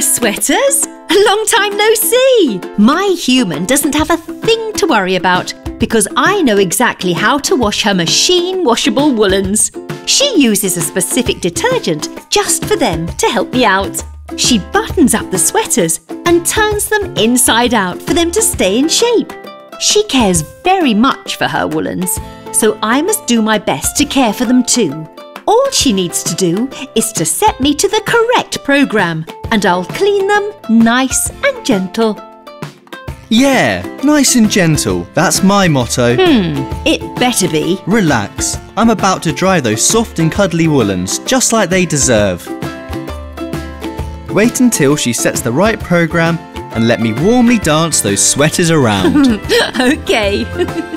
sweaters. A long time no see. My human doesn't have a thing to worry about because I know exactly how to wash her machine washable woolens. She uses a specific detergent just for them to help me out. She buttons up the sweaters and turns them inside out for them to stay in shape. She cares very much for her woolens, so I must do my best to care for them too. All she needs to do is to set me to the correct programme and I'll clean them nice and gentle. Yeah, nice and gentle. That's my motto. Hmm, it better be. Relax. I'm about to dry those soft and cuddly woolens, just like they deserve. Wait until she sets the right programme and let me warmly dance those sweaters around. okay.